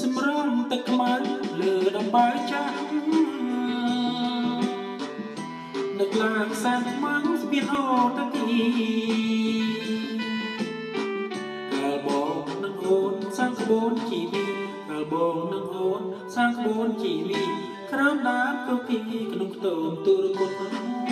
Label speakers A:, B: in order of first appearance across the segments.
A: សម្រងទឹកខ្មៅលើដំបាយចាស់នឹកឡើងសានខ្មាំងស្ពានអូតគីកាលបងនឹងអូនសាំងក្បូនជីវីកាលបងនឹងអូនសាំងក្បូនជីវីក្រោមដើមកុកីក្នុងខ្ទមទូរគុណ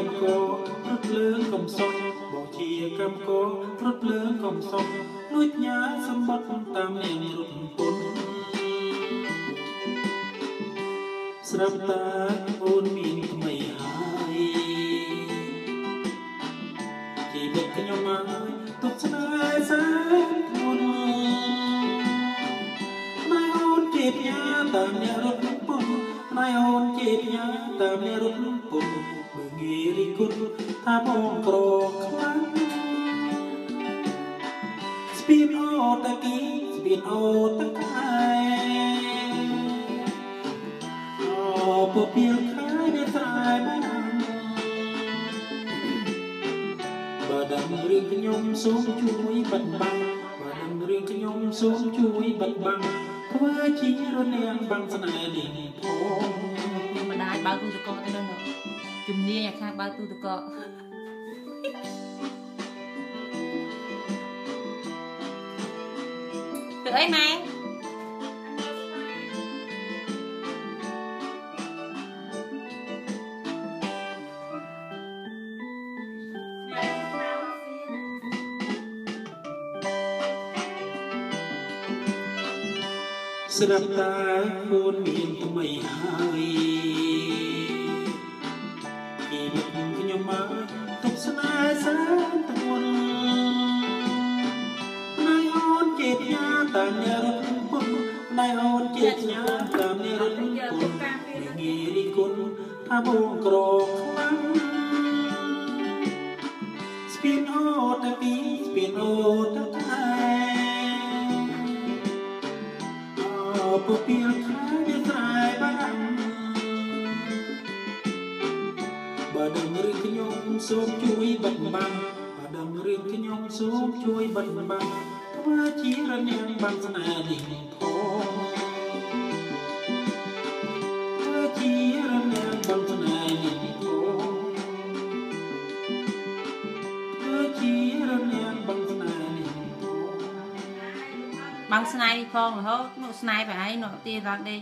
A: កម្មកោរត់លើងកំសុខបងជាកម្មកោរត់លើងកំសុខលួចញ៉ាសម្បត្តិតាមនាងរត់ពុនស្រាប់តាអូនមានថ្មីហើយជីវិតខ្ញុំមកទុកស្នេហ៍សាធ្ងន់ជាផ្ញើតាមអ្នករត់ពុំណៃអូនជាផ្ញើតាមអ្នករត់ពុំមើ ងងាយរីគុណថាបងក្រខ្លាំងស្ពីនអូតគីស្ពីនអូតកែអូពពីលខែនេះស្រែបានបើដឹងរឿងខ្ញុំសូមជួយបិទបាំងបើដឹងរឿងខ្ញុំសូមជួយបិទបាំងធ្វើជារនាងបាំងស្នេហ៍នេះផង
B: ម្ដាយបើកទូតកកទៅនោះ ជំនាញអាខាងបើកទូតកកទៅអីម៉ែ
A: ស្រាប់តែខ្លួនមានថ្មីហើយ ជីវិតខ្ញុំមកទុកស្នេហ៍សាទងន់ណៃអូនជាផ្ញើតាមអ្នករត់ពុនណៃអូនជាផ្ញើតាមអ្នករត់ពុនងាយរីគុណថាបងក្រខ្លាំងស្ពានអូតពីស្ពានអូតតែពពីលខែវាស្រែបាន បើដឹងរឿងខ្ញុំសូមជួយបិទបាំងបើដឹងរឿងខ្ញុំសូមជួយបិទបាំងធ្វើជារនាងបានស្នេហ៍នេះផងធ្វើជារនាងបានស្នេហ៍នេះផងធ្វើជារនាងបានស្នេហ៍
B: បងស្នៃផងរហូតនោះស្នៃប្រហែលនោះទីរត់ដេក